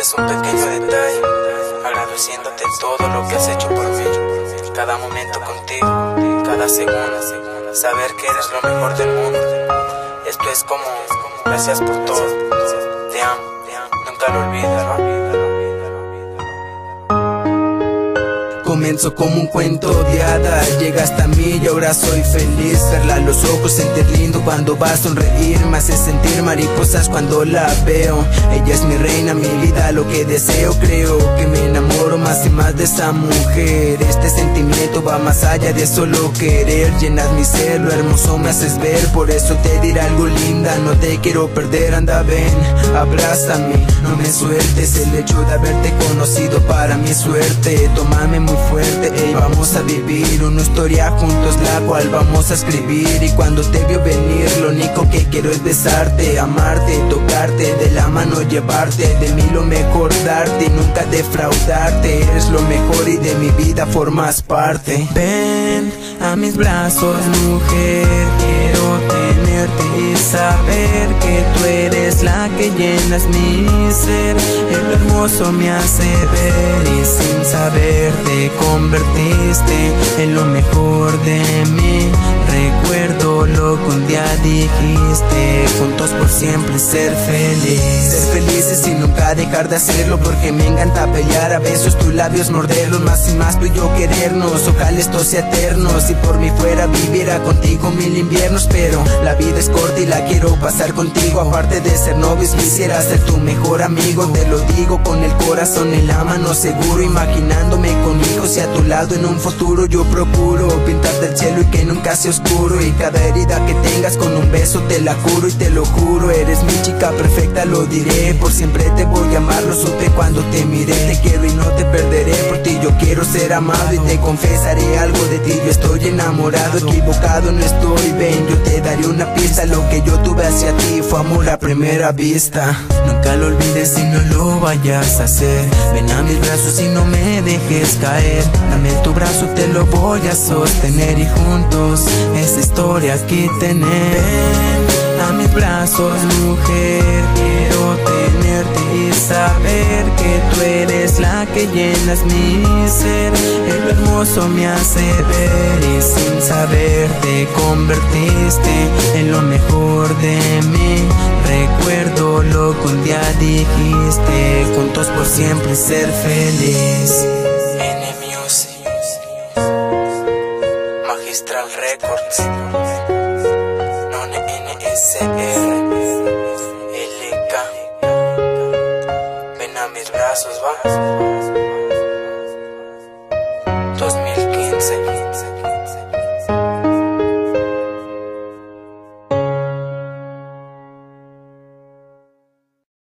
Esto es un pequeño detalle, agradeciéndote todo lo que has hecho por mí. Cada momento contigo, cada segundo, saber que eres lo mejor del mundo. Esto es como, gracias por todo. Te amo, nunca lo olvides, Comenzó como un cuento de hadas Llega hasta mí y ahora soy feliz. Verla a los ojos, sentir lindo cuando va a sonreír Me hace sentir mariposas cuando la veo. Ella es mi reina, mi vida, lo que deseo. Creo que me enamoro más y más de esa mujer. Este sentimiento va más allá de solo querer. Llenas mi ser, lo hermoso me haces ver. Por eso te diré algo linda, no te quiero perder. Anda ven, abrázame, no me sueltes. El hecho de haberte conocido para mi suerte. Tómame muy fuerte y vamos a vivir una historia juntos la cual vamos a escribir. Y cuando te vio venir lo único que quiero es besarte, amarte, tocarte, de la mano llevarte, de mí lo mejor darte y nunca defraudarte, eres lo mejor y de mi vida formas parte. Ven a mis brazos mujer, quiero tenerte y saber que tú eres la que llenas mi ser, el hermoso me hace ver y convertiste en lo mejor de mí. Recuerdo lo que un día dijiste, juntos por siempre ser feliz. Ser felices y nunca dejar de hacerlo porque me encanta pelear a besos tus labios morderlos más y más tú y yo querernos. Ojalá esto sea eterno, si por mí fuera viviera contigo mil inviernos, pero la vida es corta y la quiero pasar contigo. Aparte de ser novios quisiera ser tu mejor amigo, te lo digo con el corazón en la mano seguro, imaginándome si a tu lado en un futuro. Yo procuro pintarte el cielo y que nunca sea oscuro. Y cada herida que tengas con un beso te la curo y te lo juro. Eres mi chica perfecta lo diré. Por siempre te voy a amar lo supe cuando te miré. Te quiero y no te ser amado y te confesaré algo de ti. Yo estoy enamorado equivocado no estoy ven yo te daré una pista lo que yo tuve hacia ti fue amor a primera vista. Nunca lo olvides y no lo vayas a hacer. Ven a mis brazos y no me dejes caer. Dame tu brazo te lo voy a sostener y juntos esa historia aquí tener. Ven a mis brazos mujer quiero tenerte y saber que tú eres que llenas mi ser. El hermoso me hace ver y sin saber te convertiste en lo mejor de mí. Recuerdo lo que un día dijiste juntos por siempre ser feliz. Magistral Records. Non NSR LK Ven